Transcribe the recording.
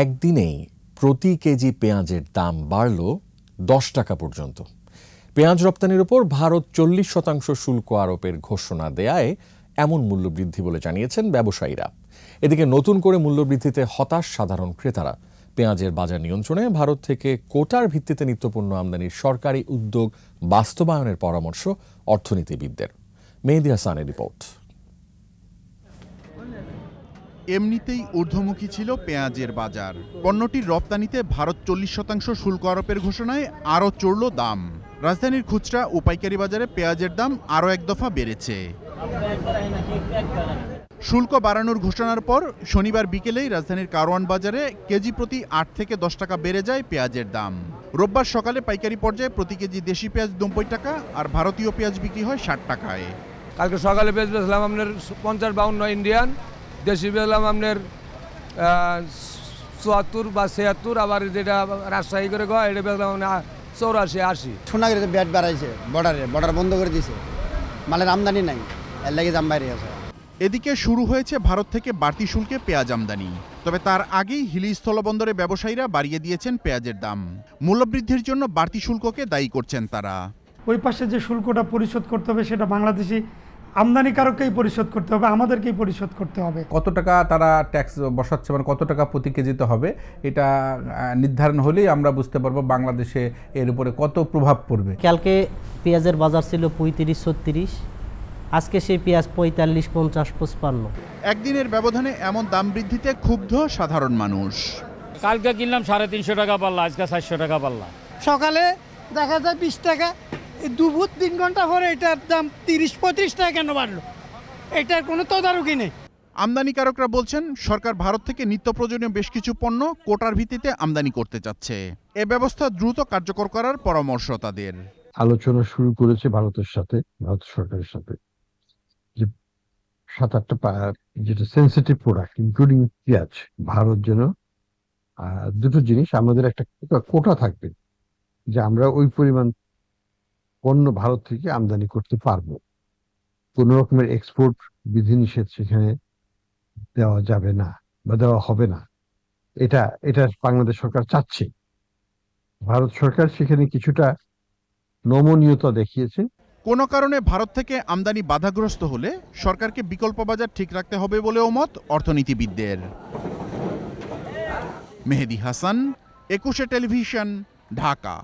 একদিনেই প্রতি কেজি পেঁয়াজের দাম বাড়ল দশ টাকা পর্যন্ত। পেঁয়াজ রপ্তানির ওপর ভারত চল্লিশ শতাংশ শুল্ক আরোপের ঘোষণা দেয়ায় এমন মূল্যবৃদ্ধি বলে জানিয়েছেন ব্যবসায়ীরা। এদিকে নতুন করে মূল্যবৃদ্ধিতে হতাশ সাধারণ ক্রেতারা। পেঁয়াজের বাজার নিয়ন্ত্রণে ভারত থেকে কোটার ভিত্তিতে নিত্যপণ্য আমদানির সরকারি উদ্যোগ বাস্তবায়নের পরামর্শ অর্থনীতিবিদদের। মেহেদি হাসানের রিপোর্ট। এমনিতেই ঊর্ধ্বমুখী ছিল পেঁয়াজের বাজার। পণ্যটির রপ্তানিতে ভারত চল্লিশ শতাংশ শুল্ক আরোপের ঘোষণায় আরও চড়ল দাম। রাজধানীর খুচরা ও পাইকারি বাজারে পেঁয়াজের দাম আরও এক দফা বেড়েছে। শুল্ক বাড়ানোর ঘোষণার পর শনিবার বিকেলেই রাজধানীর কারওয়ান বাজারে কেজি প্রতি আট থেকে দশ টাকা বেড়ে যায় পেঁয়াজের দাম। রোববার সকালে পাইকারি পর্যায়ে প্রতি কেজি দেশি পেঁয়াজ নব্বই টাকা আর ভারতীয় পেঁয়াজ বিক্রি হয় ষাট টাকায়। কালকে সকালে পেঁয়াজ বেচলাম আপনার পঞ্চাশ, বাউন্ন ইন্ডিয়ান। দেশি বেচলাম আপনার চুয়াত্তর বা ছিয়াত্তর আবার যেটা রাজশাহী করে গয় এটা বেচলাম আপনার চৌরাশি আশি। সোনাগিরিতে ব্যাট বাড়াইছে বর্ডারে বর্ডার বন্ধ করে দিছে। মালের আমদানি নাই এর লাগে দাম বাইরে আছে। এদিকে শুরু হয়েছে ভারত থেকে বাড়তি শুল্কে পেঁয়াজ আমদানি। তবে তার আগেই হিলি স্থলবন্দরে ব্যবসায়ীরা বাড়িয়ে দিয়েছেন পেঁয়াজের দাম। মূল্যবৃদ্ধির জন্য বাড়তি শুল্ককে দায়ী করছেন তারা। ওই পাশে যে শুল্কটা পরিশোধ করতে হবে সেটা বাংলাদেশি আমদানিকারককেই পরিশোধ করতে হবে আমাদেরকেই পরিশোধ করতে হবে। কত টাকা তারা ট্যাক্স বসাচ্ছে মানে কত টাকা প্রতি কেজিতে হবে এটা নির্ধারণ হলেই আমরা বুঝতে পারব বাংলাদেশে এর উপরে কত প্রভাব পড়বে। কালকে পেঁয়াজের বাজার ছিল পঁয়ত্রিশ ছত্রিশ আজকে সেই পেঁয়াজ পঁয়তাল্লিশ পঞ্চাশ পঁচপান্ন। একদিনের ব্যবধানে এমন দাম বৃদ্ধিতে ক্ষুব্ধ সাধারণ মানুষ। কালকে কিনলাম সাড়ে তিনশো টাকা পাল্লা আজকে চারশো টাকা পাল্লা। সকালে দেখা যায় বিশ টাকা এই দুপুর তিন ঘণ্টা পরে এটার দাম তিরিশ পঁয়ত্রিশ টাকা কেন বাড়লো? এটার কোনো তদারকি নেই। আমদানিকারকরা বলছেন সরকার ভারত থেকে নিত্য প্রয়োজনীয় বেশ কিছু পণ্য কোটার ভিত্তিতে আমদানি করতে চাচ্ছে। এ ব্যবস্থা দ্রুত কার্যকর করার পরামর্শ তাদের। আলোচনা শুরু করেছে ভারতের সাথে ভারত সরকারের সাথে। যে সাত আটটা যেটা সেন্সিটিভ প্রোডাক্ট ইনক্লুডিং পেঁয়াজ ভারত যেন দুটো জিনিস আমাদের একটা কোটা- কোটা থাকবে। যে আমরা ওই পরিমাণ পণ্য ভারত থেকে আমদানি করতে পারব। কোন রকমের এক্সপোর্ট বিধিনিষেধ সেখানে দেওয়া যাবে না বা দেওয়া হবে না। এটা এটা বাংলাদেশ সরকার চাচ্ছে। ভারত সরকার সেখানে কিছুটা নমনীয়তা দেখিয়েছে। কোনো কারণে ভারত থেকে আমদানি বাধাগ্রস্ত হলে সরকারকে বিকল্প বাজার ঠিক রাখতে হবে বলেও মত অর্থনীতিবিদদের। মেহেদি হাসান, একুশে টেলিভিশন, ঢাকা।